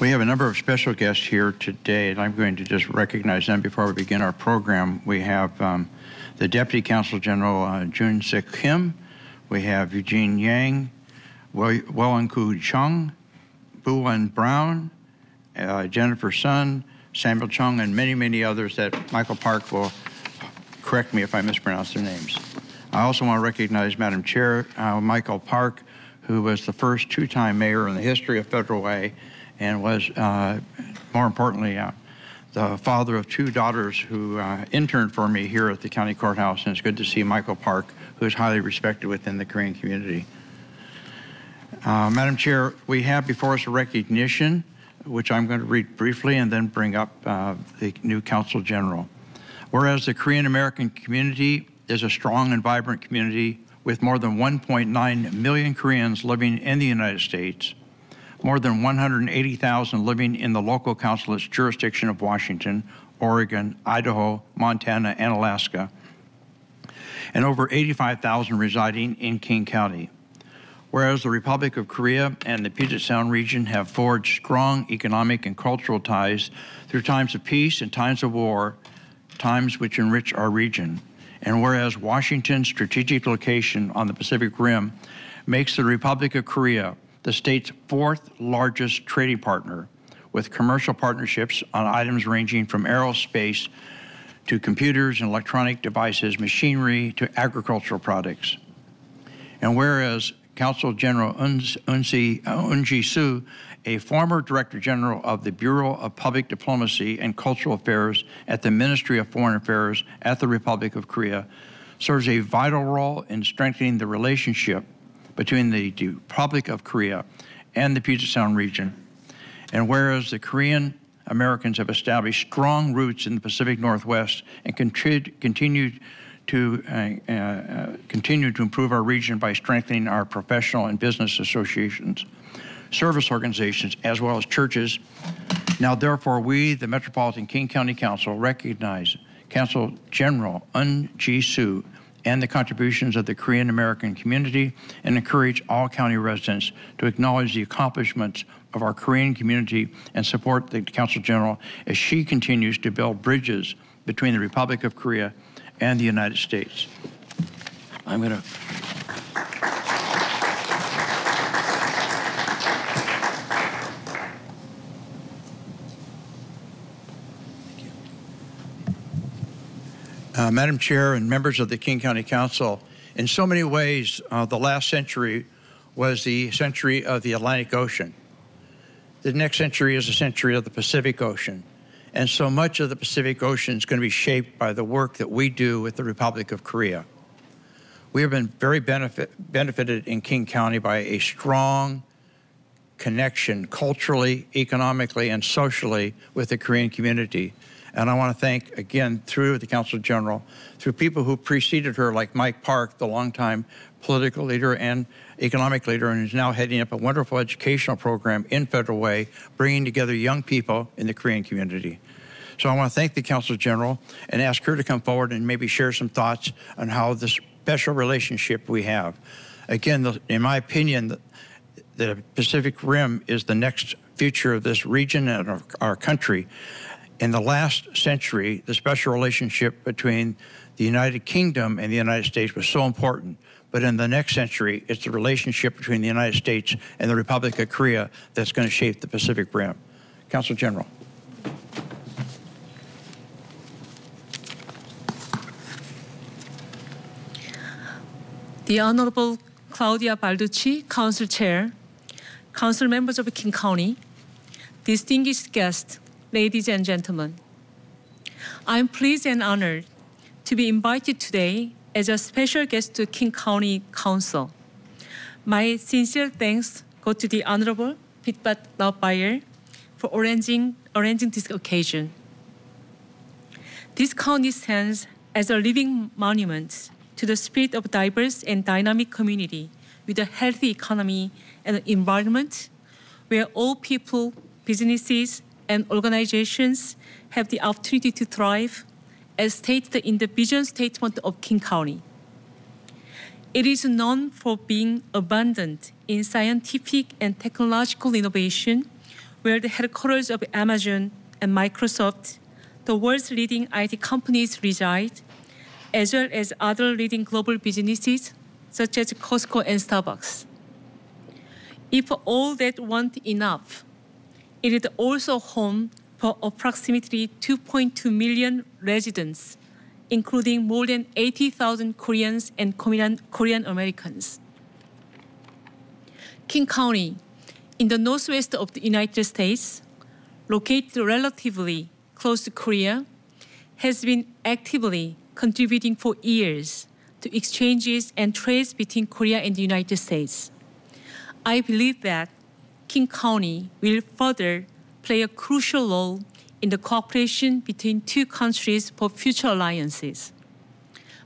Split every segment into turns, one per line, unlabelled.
We have a number of special guests here today, and I'm going to just recognize them before we begin our program. We have um, the Deputy Consul General uh, Jun Sik Kim, we have Eugene Yang, Wellenku Chung, Buwan Brown, uh, Jennifer Sun, Samuel Chung, and many, many others that Michael Park will correct me if I mispronounce their names. I also want to recognize Madam Chair uh, Michael Park, who was the first two-time mayor in the history of Federal Way and was, uh, more importantly, uh, the father of two daughters who uh, interned for me here at the county courthouse. And it's good to see Michael Park, who is highly respected within the Korean community. Madam Chair, we have before us a recognition, which I'm going to read briefly and then bring up uh, the new council General. Whereas the Korean American community is a strong and vibrant community with more than 1.9 million Koreans living in the United States, more than 180,000 living in the local consulate's jurisdiction of Washington, Oregon, Idaho, Montana, and Alaska, and over 85,000 residing in King County. Whereas the Republic of Korea and the Puget Sound region have forged strong economic and cultural ties through times of peace and times of war, times which enrich our region. And whereas Washington's strategic location on the Pacific Rim makes the Republic of Korea the state's fourth largest trading partner, with commercial partnerships on items ranging from aerospace to computers and electronic devices, machinery to agricultural products. And whereas Consul General Eunji Seo, a former Director General of the Bureau of Public Diplomacy and Cultural Affairs at the Ministry of Foreign Affairs at the Republic of Korea, serves a vital role in strengthening the relationship between the Republic of Korea and the Puget Sound region. And whereas the Korean Americans have established strong roots in the Pacific Northwest and continue to uh, uh, continue to improve our region by strengthening our professional and business associations, service organizations, as well as churches. Now, therefore, we, the Metropolitan King County Council, recognize Council General Eun Ji Seo and the contributions of the Korean American community and encourage all county residents to acknowledge the accomplishments of our Korean community and support the Council General as she continues to build bridges between the Republic of Korea and the United States. I'm going to Uh, Madam Chair and members of the King County Council, in so many ways, uh, the last century was the century of the Atlantic Ocean. The next century is the century of the Pacific Ocean. And so much of the Pacific Ocean is going to be shaped by the work that we do with the Republic of Korea. We have been very benefit, benefited in King County by a strong connection culturally, economically, and socially with the Korean community. And I want to thank, again, through the Council General, through people who preceded her, like Mike Park, the longtime political leader and economic leader, and is now heading up a wonderful educational program in Federal Way, bringing together young people in the Korean community. So I want to thank the Council General and ask her to come forward and maybe share some thoughts on how this special relationship we have. Again, the, in my opinion, the, the Pacific Rim is the next future of this region and of our country. In the last century, the special relationship between the United Kingdom and the United States was so important. But in the next century, it's the relationship between the United States and the Republic of Korea that's going to shape the Pacific Rim. Council General.
The Honorable Claudia Balducci, Council Chair, Council members of King County, distinguished guests, ladies and gentlemen. I'm pleased and honored to be invited today as a special guest to King County Council. My sincere thanks go to the Honorable Pitbat Laupbayer for arranging, arranging this occasion. This county stands as a living monument to the spirit of diverse and dynamic community with a healthy economy and environment where all people, businesses, and organizations have the opportunity to thrive as stated in the vision statement of King County. It is known for being abundant in scientific and technological innovation where the headquarters of Amazon and Microsoft, the world's leading IT companies, reside, as well as other leading global businesses such as Costco and Starbucks. If all that weren't enough, it is also home for approximately 2.2 million residents, including more than 80,000 Koreans and Korean, Americans. King County, in the northwest of the United States, located relatively close to Korea, has been actively contributing for years to exchanges and trades between Korea and the United States. I believe that King County will further play a crucial role in the cooperation between two countries for future alliances.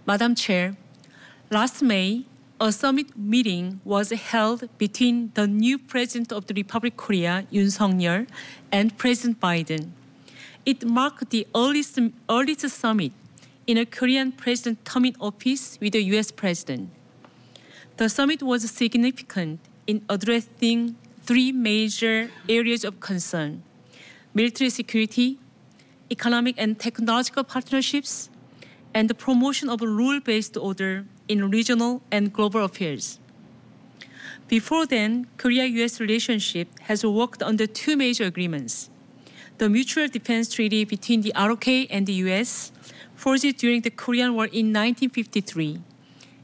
Madam Chair, last May, a summit meeting was held between the new President of the Republic of Korea, Yoon Suk-yeol, and President Biden. It marked the earliest, earliest summit in a Korean president term in office with the US President. The summit was significant in addressing three major areas of concern military security, economic and technological partnerships, and the promotion of a rule based order in regional and global affairs. Before then, Korea US relationship has worked under two major agreements the Mutual Defense Treaty between the ROK and the US, forged during the Korean War in 1953,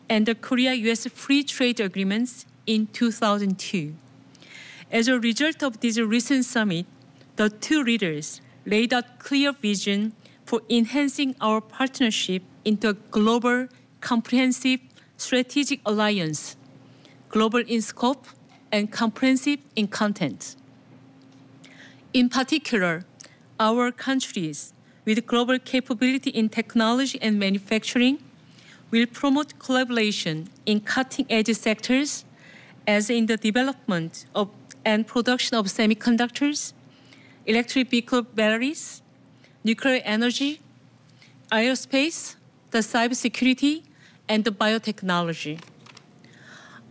and the Korea US Free Trade Agreements in 2002. As a result of this recent summit, the two leaders laid out clear vision for enhancing our partnership into a global, comprehensive strategic alliance, global in scope and comprehensive in content. In particular, our countries with global capability in technology and manufacturing will promote collaboration in cutting edge sectors as in the development of and production of semiconductors, electric vehicle batteries, nuclear energy, aerospace, the cybersecurity, and the biotechnology.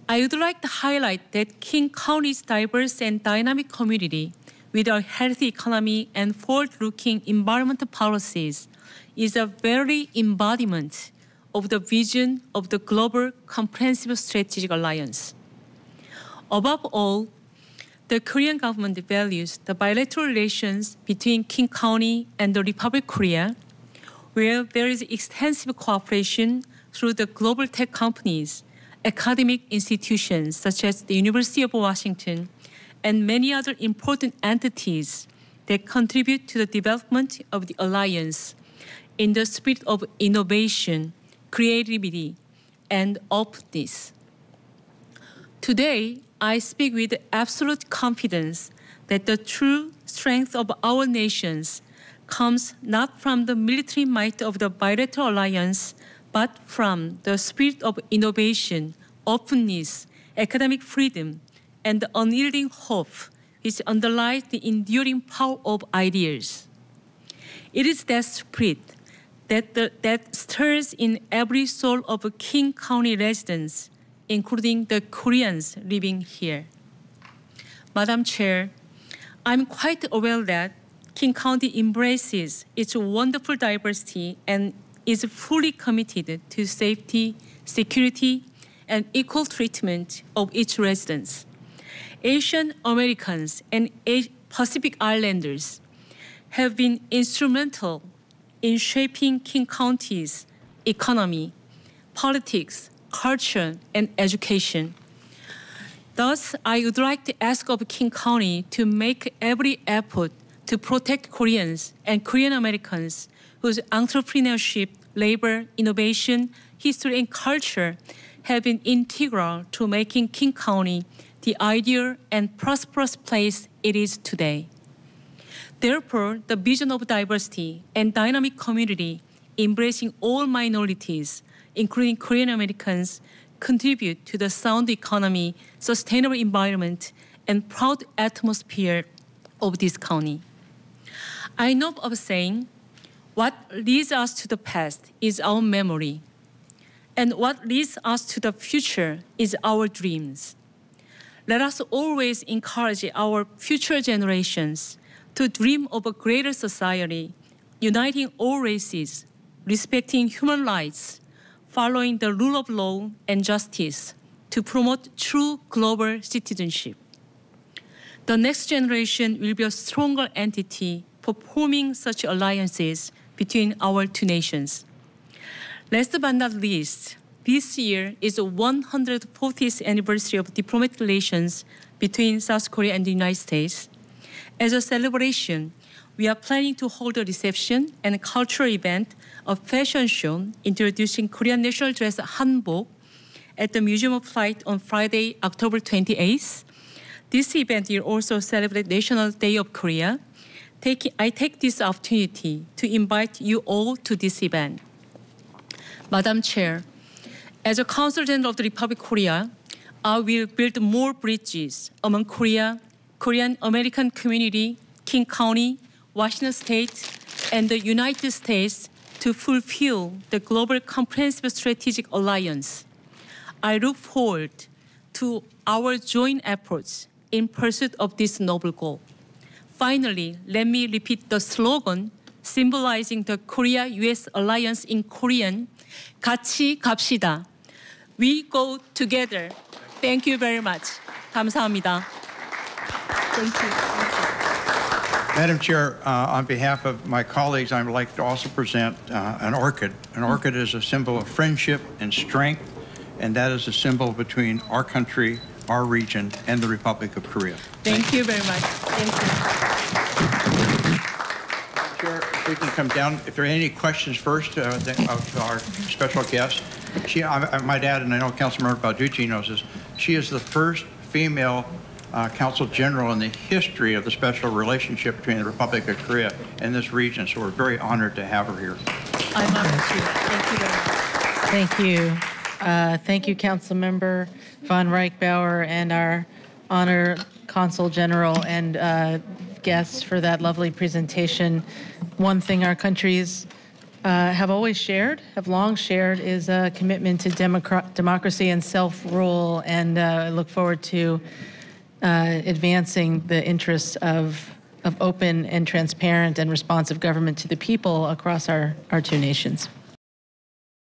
I would like to highlight that King County's diverse and dynamic community with a healthy economy and forward-looking environmental policies is a very embodiment of the vision of the global comprehensive strategic alliance. Above all, the Korean government values the bilateral relations between King County and the Republic of Korea, where there is extensive cooperation through the global tech companies, academic institutions such as the University of Washington, and many other important entities that contribute to the development of the alliance in the spirit of innovation, creativity, and openness. Today, I speak with absolute confidence that the true strength of our nations comes not from the military might of the bilateral alliance, but from the spirit of innovation, openness, academic freedom, and the unyielding hope which underlies the enduring power of ideas. It is that spirit that, the, that stirs in every soul of King County residents including the Koreans living here. Madam Chair, I'm quite aware that King County embraces its wonderful diversity and is fully committed to safety, security, and equal treatment of its residents. Asian Americans and Pacific Islanders have been instrumental in shaping King County's economy, politics, culture, and education. Thus, I would like to ask of King County to make every effort to protect Koreans and Korean Americans whose entrepreneurship, labor, innovation, history, and culture have been integral to making King County the ideal and prosperous place it is today. Therefore, the vision of diversity and dynamic community embracing all minorities including Korean Americans, contribute to the sound economy, sustainable environment, and proud atmosphere of this county. I know of saying, what leads us to the past is our memory, and what leads us to the future is our dreams. Let us always encourage our future generations to dream of a greater society, uniting all races, respecting human rights, following the rule of law and justice to promote true global citizenship. The next generation will be a stronger entity for forming such alliances between our two nations. Last but not least, this year is the 140th anniversary of diplomatic relations between South Korea and the United States. As a celebration, we are planning to hold a reception and a cultural event, a fashion show introducing Korean national dress hanbok at the Museum of Flight on Friday, October 28th. This event will also celebrate National Day of Korea. Take, I take this opportunity to invite you all to this event. Madam Chair, as a Consul General of the Republic of Korea, I will build more bridges among Korea, Korean American community, King County, Washington State, and the United States to fulfill the global comprehensive strategic alliance. I look forward to our joint efforts in pursuit of this noble goal. Finally, let me repeat the slogan symbolizing the Korea-US alliance in Korean. 같이 갑시다. We go together. Thank you very much. 감사합니다. Thank you.
Madam Chair, uh, on behalf of my colleagues, I would like to also present uh, an orchid. An orchid is a symbol of friendship and strength, and that is a symbol between our country, our region, and the Republic of Korea.
Thank you very much. Thank you.
Chair, if we can come down, if there are any questions first uh, of our special guest. She, I I might add, and I know Councilmember Balducci knows this, she is the first female uh, Council General in the history of the special relationship between the Republic of Korea and this region, so we're very honored to have her here.
I'm honored too. Thank you very much.
Thank you. Uh, Thank you, Councilmember Von Reichbauer and our honor Consul General and uh, guests for that lovely presentation. One thing our countries uh, have always shared, have long shared, is a commitment to democra- democracy and self-rule, and uh, I look forward to uh, advancing the interests of, of open and transparent and responsive government to the people across our, our two nations.